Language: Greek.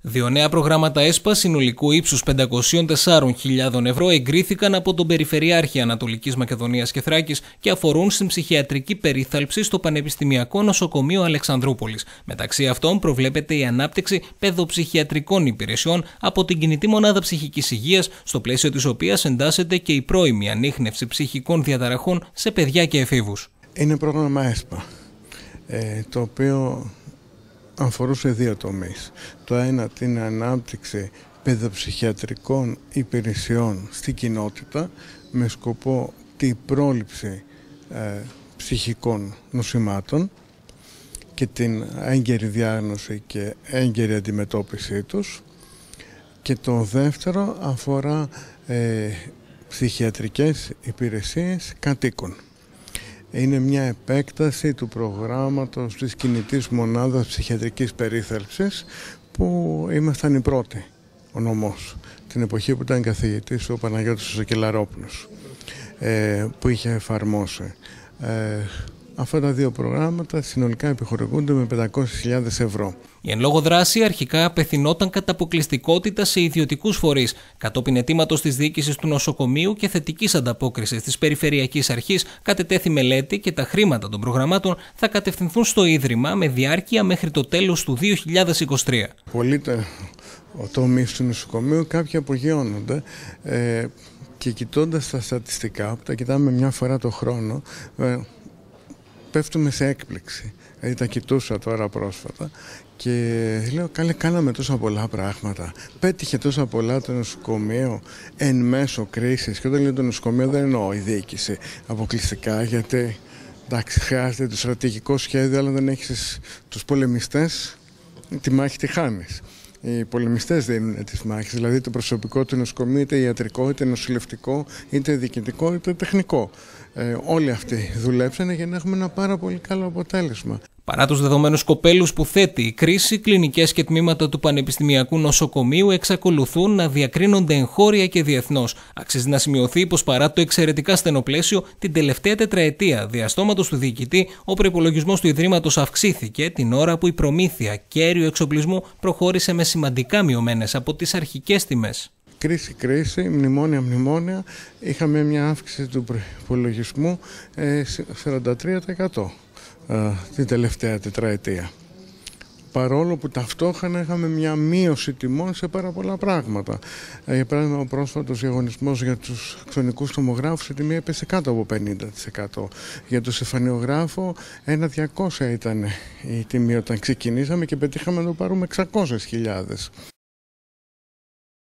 Δύο νέα προγράμματα ΕΣΠΑ συνολικού ύψους 504.000 ευρώ εγκρίθηκαν από τον Περιφερειάρχη Ανατολικής Μακεδονίας και Θράκης και αφορούν στην ψυχιατρική περίθαλψη στο Πανεπιστημιακό Νοσοκομείο Αλεξανδρούπολης. Μεταξύ αυτών προβλέπεται η ανάπτυξη παιδοψυχιατρικών υπηρεσιών από την Κινητή Μονάδα Ψυχικής Υγείας, στο πλαίσιο της οποίας εντάσσεται και η πρώιμη ανείχνευση ψυχικών διαταραχών σε παιδιά και εφήβους. Είναι πρόγραμμα ΕΣΠΑ, ε, το οποίο αφορούσε δύο τομείς. Το ένα την ανάπτυξη παιδοψυχιατρικών υπηρεσιών στην κοινότητα με σκοπό την πρόληψη ε, ψυχικών νοσημάτων και την έγκαιρη διάγνωση και έγκαιρη αντιμετώπιση τους και το δεύτερο αφορά ε, ψυχιατρικές υπηρεσίες κατοίκων είναι μια επέκταση του προγράμματος της κινητής μονάδας ψυχιατρικής περίθαλψης που ήμασταν οι πρώτοι, ο νομός, την εποχή που ήταν καθηγητής ο Παναγιώτης Σοκελαρόπουλος, ε, που είχε εφαρμόσει. Ε, Αυτά τα δύο προγράμματα συνολικά επιχορηγούνται με 500.000 ευρώ. Η εν λόγω δράση αρχικά απευθυνόταν κατά αποκλειστικότητα σε ιδιωτικούς φορείς, κατόπιν αιτήματος της διοίκησης του νοσοκομείου και θετικής ανταπόκρισης της Περιφερειακής Αρχής, κατετέθη μελέτη και τα χρήματα των προγραμμάτων θα κατευθυνθούν στο Ίδρυμα με διάρκεια μέχρι το τέλος του 2023. Πολλοί ο τομείς του νοσοκομείου, κάποιοι απογειώνονται. Ε, και κοιτώντας τα στατιστικά, που τα κοιτάμε μια φορά το χρόνο, ε, πέφτουμε σε έκπληξη. Δηλαδή τα κοιτούσα τώρα πρόσφατα και λέω καλέ κάναμε τόσα πολλά πράγματα. Πέτυχε τόσα πολλά το νοσοκομείο εν μέσω κρίσης και όταν λέω το νοσοκομείο δεν εννοώ η διοίκηση αποκλειστικά γιατί εντάξει χρειάζεται το στρατηγικό σχέδιο αλλά δεν έχεις τους πολεμιστές τη μάχη τη χάνεις. Οι πολεμιστές δίνουν τι μάχε, δηλαδή το προσωπικό του νοσοκομείου, είτε ιατρικό, είτε νοσηλευτικό, είτε διοικητικό, είτε τεχνικό. Ε, όλοι αυτοί δουλέψανε για να έχουμε ένα πάρα πολύ καλό αποτέλεσμα. Παρά τους δεδομένους κοπέλους που θέτει η κρίση, κλινικές και τμήματα του Πανεπιστημιακού Νοσοκομείου εξακολουθούν να διακρίνονται εγχώρια και διεθνώς. Αξίζει να σημειωθεί πως παρά το εξαιρετικά στενό πλαίσιο, την τελευταία τετραετία διαστόματος του διοικητή, ο προπολογισμό του Ιδρύματος αυξήθηκε την ώρα που η προμήθεια κέριου εξοπλισμού προχώρησε με σημαντικά μειωμένες από τις αρχικές τιμές. Κρίση, κρίση, μνημόνια, μνημόνια, είχαμε μια αύξηση του προπολογισμού 43%. Ε, την τελευταία τετραετία. Παρόλο που ταυτόχρονα είχαμε μια μείωση τιμών σε πάρα πολλά πράγματα. Ε, για παράδειγμα, ο πρόσφατος διαγωνισμός για τους ξενικού τομογράφους η τιμή έπεσε κάτω από 50%. Για το σεφανιογράφο, ένα 200 ήταν η τιμή όταν ξεκινήσαμε και πετύχαμε να το πάρουμε 600.000.